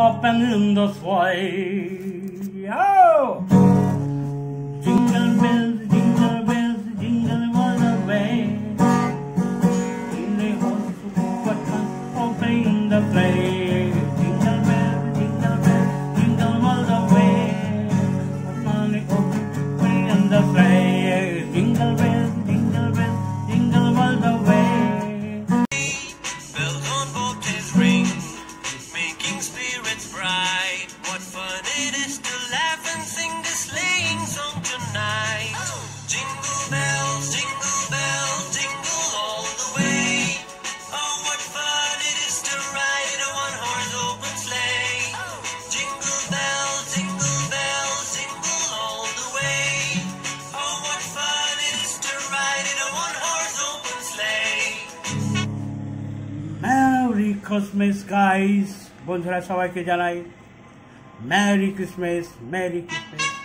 up and in the sleigh. Oh! Jingle bells, jingle bells, jingle all the way. In the horse open the sleigh. Jingle bells, jingle bells, jingle all the way. Jingle bells, Merry guys বন্ধুরা সবাইকে জানাই merry Christmas merry Christmas